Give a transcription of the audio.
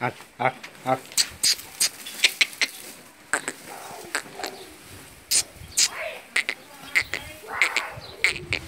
Arf, arf, arf. Thank.